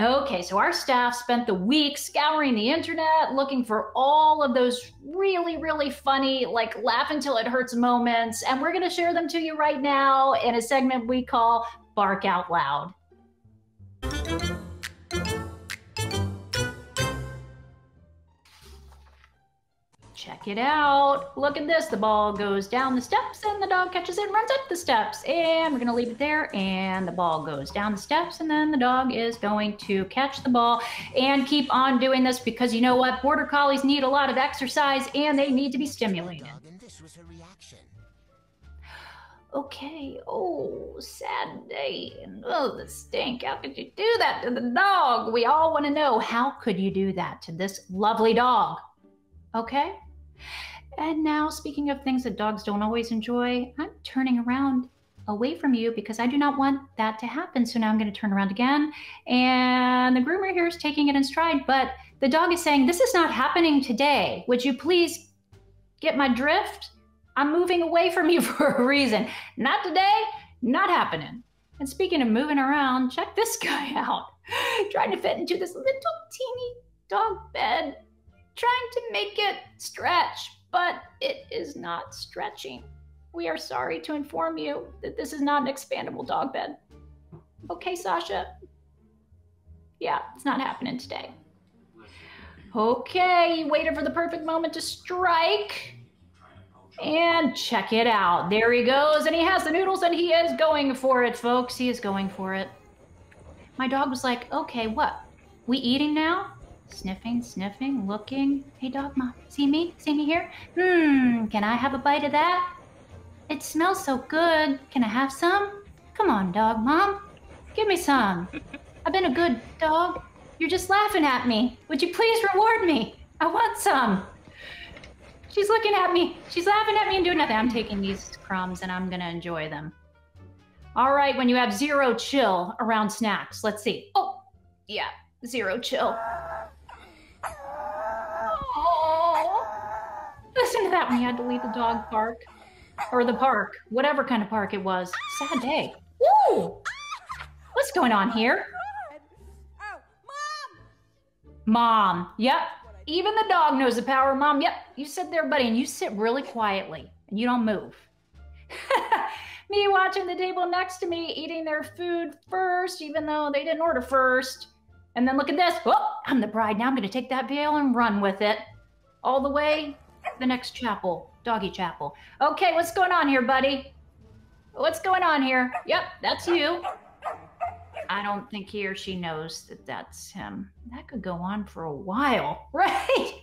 Okay, so our staff spent the week scouring the internet looking for all of those really, really funny, like laugh until it hurts moments, and we're going to share them to you right now in a segment we call Bark Out Loud. Check it out. Look at this. The ball goes down the steps and the dog catches it and runs up the steps. And we're going to leave it there. And the ball goes down the steps. And then the dog is going to catch the ball and keep on doing this because you know what? Border Collies need a lot of exercise and they need to be stimulated. Okay. Oh, sad day. Oh, the stink. How could you do that to the dog? We all want to know how could you do that to this lovely dog? Okay. And now, speaking of things that dogs don't always enjoy, I'm turning around away from you because I do not want that to happen. So now I'm going to turn around again. And the groomer here is taking it in stride, but the dog is saying, This is not happening today. Would you please get my drift? I'm moving away from you for a reason. Not today, not happening. And speaking of moving around, check this guy out. Trying to fit into this little teeny dog bed, trying to make it stretch but it is not stretching. We are sorry to inform you that this is not an expandable dog bed. Okay, Sasha? Yeah, it's not happening today. Okay, waited for the perfect moment to strike. And check it out. There he goes, and he has the noodles, and he is going for it, folks. He is going for it. My dog was like, okay, what? We eating now? Sniffing, sniffing, looking. Hey, dog mom, see me? See me here? Hmm, can I have a bite of that? It smells so good. Can I have some? Come on, dog mom. Give me some. I've been a good dog. You're just laughing at me. Would you please reward me? I want some. She's looking at me. She's laughing at me and doing nothing. I'm taking these crumbs and I'm going to enjoy them. All right, when you have zero chill around snacks, let's see. Oh, yeah, zero chill. Listen to that when you had to leave the dog park or the park, whatever kind of park it was. Sad day. Woo! What's going on here? Mom. Mom. Yep. Even the dog knows the power of mom. Yep. You sit there, buddy, and you sit really quietly and you don't move. me watching the table next to me eating their food first, even though they didn't order first. And then look at this. Oh, I'm the bride. Now I'm going to take that veil and run with it all the way the next chapel, doggy chapel. Okay, what's going on here, buddy? What's going on here? Yep, that's you. I don't think he or she knows that that's him. That could go on for a while, right?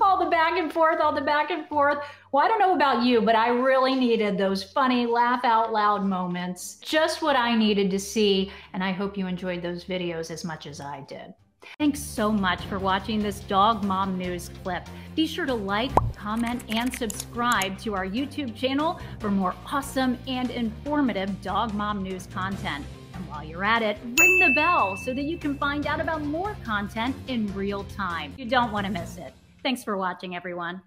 all the back and forth, all the back and forth. Well, I don't know about you, but I really needed those funny laugh out loud moments. Just what I needed to see. And I hope you enjoyed those videos as much as I did. Thanks so much for watching this Dog Mom News clip. Be sure to like, comment, and subscribe to our YouTube channel for more awesome and informative Dog Mom News content. And while you're at it, ring the bell so that you can find out about more content in real time. You don't want to miss it. Thanks for watching, everyone.